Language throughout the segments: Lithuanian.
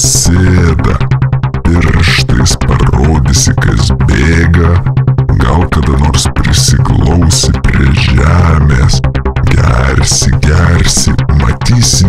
užsėda. Pirštais parodysi, kas bėga, gal kada nors prisiglausi prie žemės. Gersi, gersi, matysi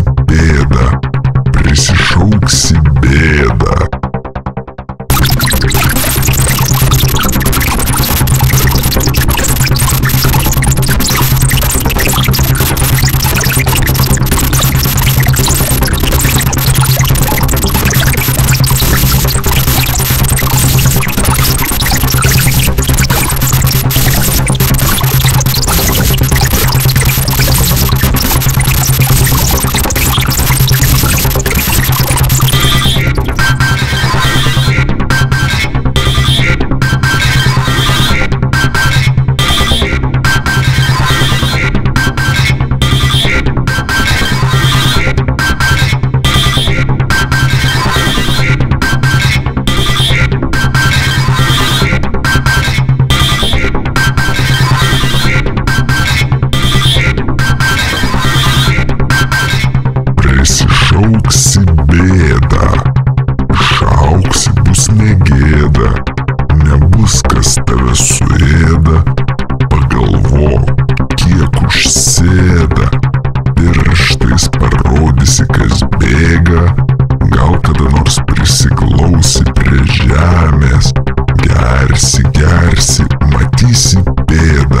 žemės, gersi, gersi, matysi pėdą.